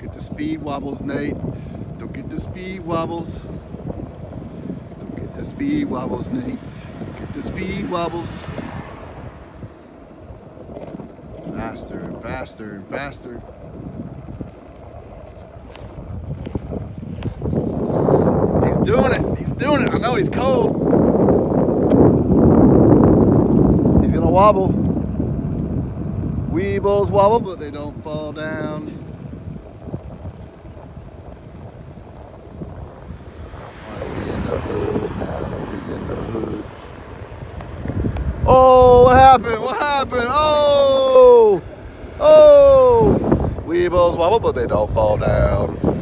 get the speed wobbles, Nate. Don't get the speed wobbles. Don't get the speed wobbles, Nate. Don't get the speed wobbles. Faster and faster and faster. He's doing it. He's doing it. I know he's cold. He's gonna wobble. Weebles wobble, but they don't fall down. What happened? What happened? Oh! Oh! Weebles wobble, but they don't fall down.